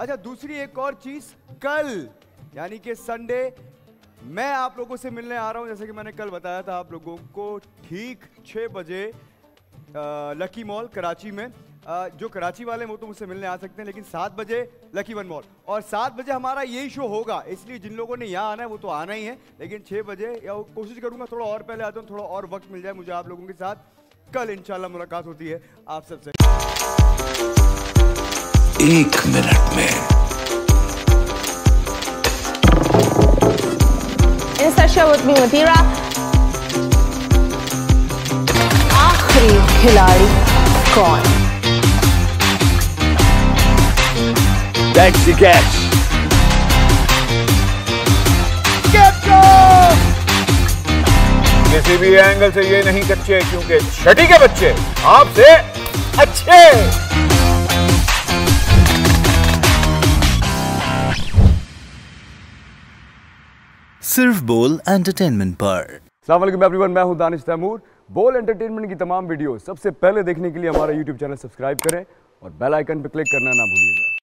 अच्छा दूसरी एक और चीज़ कल। यानी कि संडे मैं आप लोगों से मिलने आ रहा हूँ जैसे कि मैंने कल बताया था आप लोगों को ठीक छः बजे लकी मॉल कराची में। अ, जो कराची वाले हैं वो तो मुझसे मिलने आ सकते हैं लेकिन सात बजे लकी वन मॉल और सात बजे हमारा यही शो होगा इसलिए जिन लोगों ने यहाँ आना है वो तो आना ही है। लेकिन छः बजे या कोशिश करूँगा थोड़ा और पहले आता हूँ थोड़ा और वक्त मिल जाए मुझे आप लोगों के साथ। कल इंशाल्लाह मुलाकात होती है आप सबसे। एक मिनट में In the show with me Mathira. आखिरी खिलाड़ी कौन That's the catch. किसी भी एंगल से ये नहीं कच्चे क्योंकि छठी के बच्चे आपसे अच्छे सिर्फ़ बोल एंटरटेनमेंट पर। एवरीवन मैं हूँ दानिश तैमूर। बोल एंटरटेनमेंट की तमाम वीडियो सबसे पहले देखने के लिए हमारा यूट्यूब चैनल सब्सक्राइब करें और बेल आइकन पर क्लिक करना ना भूलिएगा।